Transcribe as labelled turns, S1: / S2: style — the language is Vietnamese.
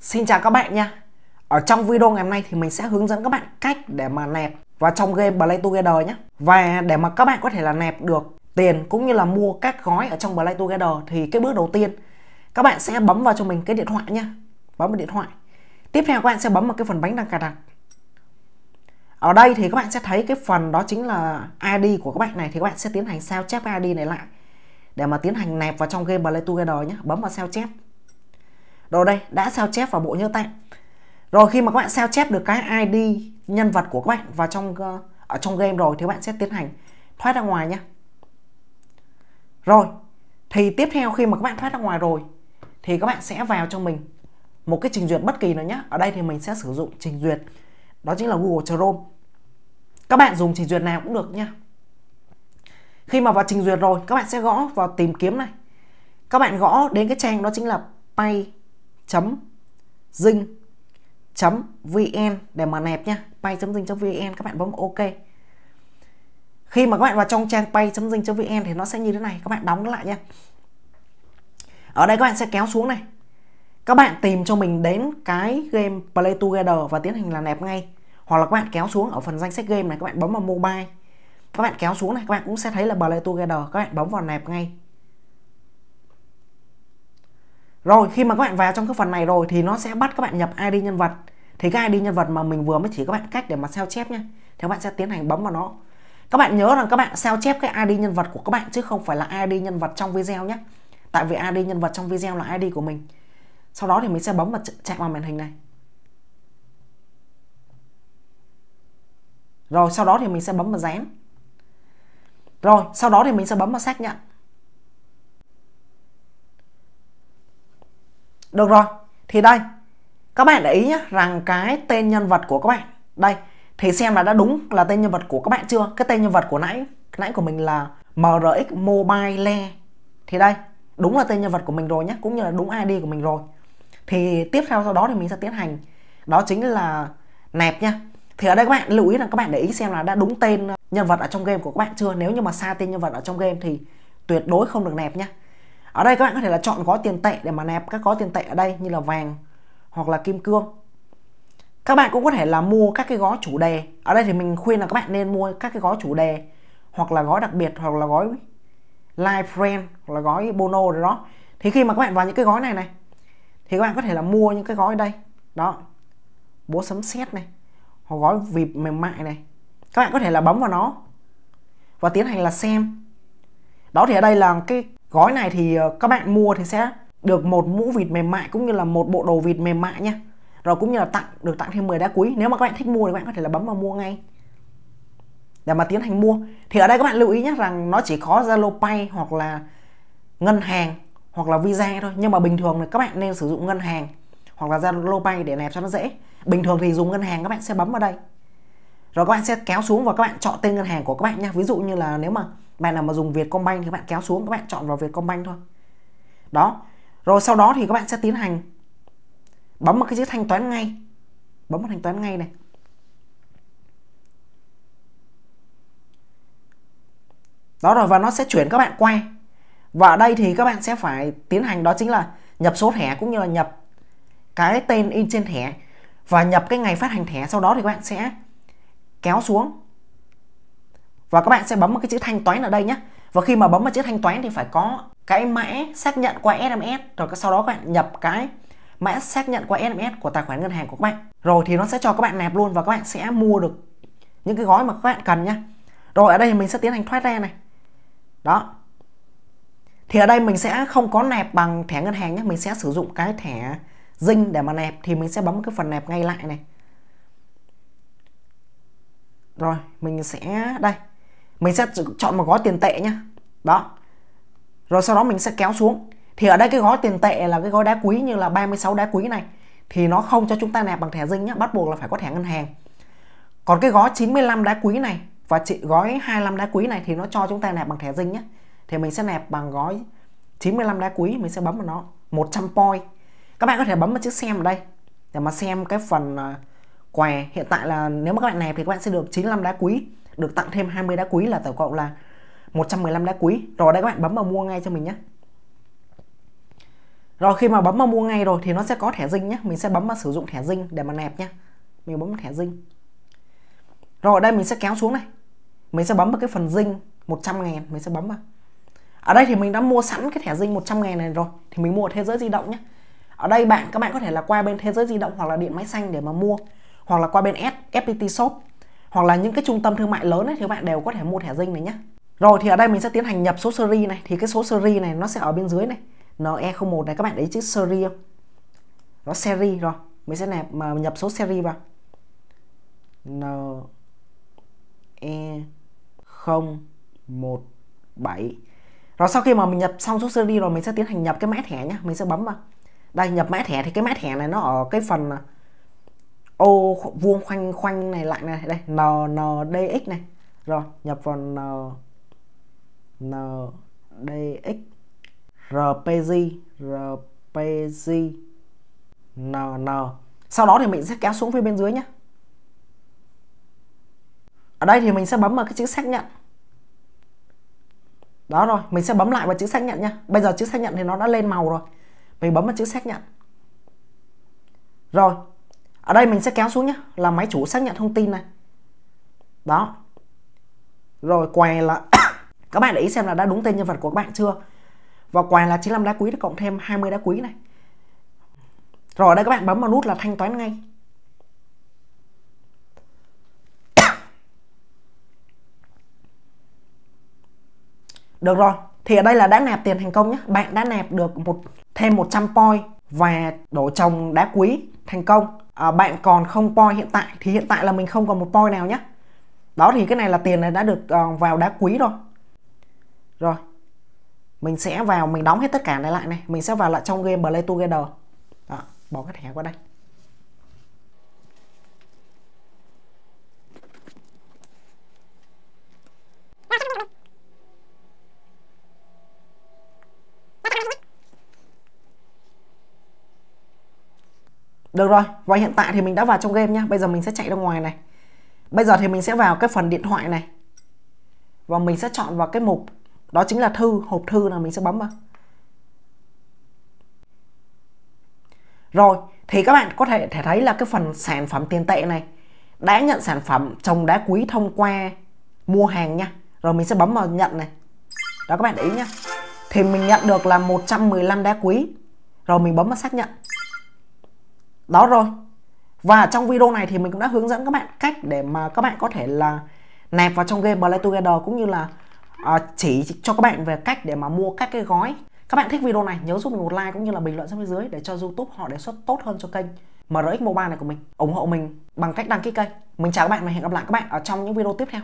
S1: Xin chào các bạn nha. Ở trong video ngày hôm nay thì mình sẽ hướng dẫn các bạn cách để mà nẹp vào trong game Play Together nhé. Và để mà các bạn có thể là nẹp được tiền cũng như là mua các gói ở trong Play Together thì cái bước đầu tiên, các bạn sẽ bấm vào cho mình cái điện thoại nhé. Bấm vào điện thoại. Tiếp theo các bạn sẽ bấm vào cái phần bánh đăng cài đặt. Ở đây thì các bạn sẽ thấy cái phần đó chính là ID của các bạn này, thì các bạn sẽ tiến hành sao chép ID này lại. Để mà tiến hành nẹp vào trong game Play Together nhé. Bấm vào sao chép rồi đây, đã sao chép vào bộ nhớ tạm rồi khi mà các bạn sao chép được cái ID nhân vật của các bạn vào trong ờ, ở trong game rồi thì các bạn sẽ tiến hành thoát ra ngoài nhé rồi, thì tiếp theo khi mà các bạn thoát ra ngoài rồi thì các bạn sẽ vào cho mình một cái trình duyệt bất kỳ nào nhé ở đây thì mình sẽ sử dụng trình duyệt, đó chính là Google Chrome. Các bạn dùng trình duyệt nào cũng được nha khi mà vào trình duyệt rồi, các bạn sẽ gõ vào tìm kiếm này. Các bạn gõ đến cái trang đó chính là pay dinh vn để mà nẹp nhá. Pay dinh vn, các bạn bấm ok. Khi mà các bạn vào trong trang pay dinh vn thì nó sẽ như thế này, các bạn đóng nó lại nhé ở đây các bạn sẽ kéo xuống này. Các bạn tìm cho mình đến cái game Play Together và tiến hành là nẹp ngay. Hoặc là các bạn kéo xuống ở phần danh sách game này, các bạn bấm vào mobile. Các bạn kéo xuống này, các bạn cũng sẽ thấy là Play Together, các bạn bấm vào nẹp ngay rồi, khi mà các bạn vào trong cái phần này rồi thì nó sẽ bắt các bạn nhập ID nhân vật. Thì cái ID nhân vật mà mình vừa mới chỉ các bạn cách để mà sao chép nhé thì các bạn sẽ tiến hành bấm vào nó. Các bạn nhớ rằng các bạn sao chép cái ID nhân vật của các bạn chứ không phải là ID nhân vật trong video nhé. Tại vì ID nhân vật trong video là ID của mình. Sau đó thì mình sẽ bấm vào chạm vào màn hình này. Rồi, sau đó thì mình sẽ bấm vào dán. Rồi, sau đó thì mình sẽ bấm vào xác nhận. Được rồi. Thì đây, các bạn để ý nhé rằng cái tên nhân vật của các bạn. Đây, thì xem là đã đúng là tên nhân vật của các bạn chưa? Cái tên nhân vật của nãy nãy của mình là MRX Mobile thì đây, đúng là tên nhân vật của mình rồi nhé cũng như là đúng ID của mình rồi. Thì tiếp theo sau đó thì mình sẽ tiến hành. Đó chính là nẹp nha thì ở đây các bạn lưu ý là các bạn để ý xem là đã đúng tên nhân vật ở trong game của các bạn chưa? Nếu như mà sai tên nhân vật ở trong game thì tuyệt đối không được nẹp nhé ở đây các bạn có thể là chọn gói tiền tệ để mà nẹp các gói tiền tệ ở đây như là vàng hoặc là kim cương. Các bạn cũng có thể là mua các cái gói chủ đề. Ở đây thì mình khuyên là các bạn nên mua các cái gói chủ đề hoặc là gói đặc biệt hoặc là gói live friend hoặc là gói bono rồi đó. Thì khi mà các bạn vào những cái gói này này, thì các bạn có thể là mua những cái gói đây. Đó búa sấm sét này, hoặc gói vịp mềm mại này. Các bạn có thể là bấm vào nó và tiến hành là xem. Đó, thì ở đây là cái gói này thì ờ, các bạn mua thì sẽ được một mũ vịt mềm mại cũng như là một bộ đồ vịt mềm mại nha. Rồi cũng như là tặng, được tặng thêm 10 đá quý. Nếu mà các bạn thích mua thì các bạn có thể là bấm vào mua ngay. Để mà tiến hành mua. Thì ở đây các bạn lưu ý nhé rằng nó chỉ có Zalo Pay hoặc là ngân hàng hoặc là Visa thôi. Nhưng mà bình thường thì các bạn nên sử dụng ngân hàng hoặc là Zalo Pay để nạp cho nó dễ. Bình thường thì dùng ngân hàng các bạn sẽ bấm vào đây rồi các bạn sẽ kéo xuống và các bạn chọn tên ngân hàng của các bạn nha ví dụ như là nếu mà bạn nào mà dùng Vietcombank thì các bạn kéo xuống, các bạn chọn vào Vietcombank thôi. Đó. Rồi sau đó thì các bạn sẽ tiến hành bấm vào cái chữ thanh toán ngay. Bấm vào thanh toán ngay này. Đó rồi, và nó sẽ chuyển các bạn qua. Và ở đây thì các bạn sẽ phải tiến hành đó chính là nhập số thẻ cũng như là nhập cái tên in trên thẻ và nhập cái ngày phát hành thẻ. Sau đó thì các bạn sẽ kéo xuống. Và các bạn sẽ bấm vào cái chữ thanh toán ở đây nhé. Và khi mà bấm vào chữ thanh toán thì phải có cái mã xác nhận qua SMS rồi sau đó các bạn nhập cái mã xác nhận qua SMS của tài khoản ngân hàng của các bạn. Rồi thì nó sẽ cho các bạn nạp luôn và các bạn sẽ mua được những cái gói mà các bạn cần nhé rồi ở đây mình sẽ tiến hành thoát ra này. Đó. Thì ở đây mình sẽ không có nạp bằng thẻ ngân hàng nhé. Mình sẽ sử dụng cái thẻ dinh để mà nạp. Thì mình sẽ bấm cái phần nạp ngay lại này rồi, mình sẽ, đây. Mình sẽ chọn một gói tiền tệ nhá. Đó. Rồi sau đó mình sẽ kéo xuống. Thì ở đây cái gói tiền tệ là cái gói đá quý như là 36 đá quý này. Thì nó không cho chúng ta nạp bằng thẻ dinh nhá, bắt buộc là phải có thẻ ngân hàng. Còn cái gói 95 đá quý này và chị gói 25 đá quý này thì nó cho chúng ta nạp bằng thẻ dinh nhé thì mình sẽ nạp bằng gói 95 đá quý, mình sẽ bấm vào nó. 100 point. Các bạn có thể bấm vào chữ xem ở đây để mà xem cái phần à, què. Quà hiện tại là nếu mà các bạn nạp thì các bạn sẽ được 95 đá quý, được tặng thêm 20 đá quý là tổng cộng là 115 đá quý. Rồi đây các bạn, bấm vào mua ngay cho mình nhé. Rồi khi mà bấm vào mua ngay rồi thì nó sẽ có thẻ dinh nhé. Mình sẽ bấm vào sử dụng thẻ dinh để mà nạp nhé. Mình bấm thẻ dinh rồi ở đây mình sẽ kéo xuống này. Mình sẽ bấm vào cái phần dinh 100 ngàn mình sẽ bấm vào. Ở đây thì mình đã mua sẵn cái thẻ dinh 100 ngàn này rồi, thì mình mua ở thế giới di động nhé. Ở đây bạn, các bạn có thể là qua bên thế giới di động hoặc là điện máy xanh để mà mua hoặc là qua bên S, FPT Shop hoặc là những cái trung tâm thương mại lớn ấy, thì các bạn đều có thể mua thẻ dinh này nhé rồi thì ở đây mình sẽ tiến hành nhập số series này. Thì cái số series này nó sẽ ở bên dưới này. NE01 này các bạn thấy chữ series không? Nó series rồi. Mình sẽ nạp mà nhập số series vào. N E 017 rồi sau khi mà mình nhập xong số series rồi mình sẽ tiến hành nhập cái mã thẻ nhé mình sẽ bấm vào. Đây nhập mã thẻ thì cái mã thẻ này nó ở cái phần à, ô vuông khoanh khoanh này lại này, đây, n n, d, x này. Rồi, nhập vào n n, d, x. Rpg rpg n n. Sau đó thì mình sẽ kéo xuống phía bên dưới nhé ở đây thì mình sẽ bấm vào cái chữ xác nhận. Đó rồi, mình sẽ bấm lại vào chữ xác nhận nha bây giờ chữ xác nhận thì nó đã lên màu rồi. Mình bấm vào chữ xác nhận. Rồi ở đây mình sẽ kéo xuống nhé là máy chủ xác nhận thông tin này. Đó. Rồi què là các bạn để ý xem là đã đúng tên nhân vật của các bạn chưa. Và quài là 95 đá quý cộng thêm 20 đá quý này. Rồi ở đây các bạn bấm vào nút là thanh toán ngay. Được rồi, thì ở đây là đã nạp tiền thành công nhé. Bạn đã nạp được một thêm 100 point và đổ trồng đá quý thành công. À, bạn còn không point hiện tại thì hiện tại là mình không còn một point nào nhé. Đó thì cái này là tiền này đã được uh, vào đá quý rồi. Rồi. Mình sẽ vào mình đóng hết tất cả này lại này, mình sẽ vào lại trong game Play Together. Đó, bỏ cái thẻ qua đây. Được rồi, và hiện tại thì mình đã vào trong game nhá. Bây giờ mình sẽ chạy ra ngoài này. Bây giờ thì mình sẽ vào cái phần điện thoại này. Và mình sẽ chọn vào cái mục đó chính là thư, hộp thư là mình sẽ bấm vào. Rồi, thì các bạn có thể thể thấy là cái phần sản phẩm tiền tệ này đã nhận sản phẩm trồng đá quý thông qua mua hàng nha. Rồi mình sẽ bấm vào nhận này. Đó các bạn để ý nhá. Thì mình nhận được là 115 đá quý. Rồi mình bấm vào xác nhận đó rồi. Và trong video này thì mình cũng đã hướng dẫn các bạn cách để mà các bạn có thể là nạp vào trong game Play Together cũng như là uh, chỉ cho các bạn về cách để mà mua các cái gói. Các bạn thích video này nhớ giúp mình một like cũng như là bình luận xuống phía dưới để cho YouTube họ đề xuất tốt hơn cho kênh. MRX Mobile này của mình ủng hộ mình bằng cách đăng ký kênh. Mình chào các bạn và hẹn gặp lại các bạn ở trong những video tiếp theo.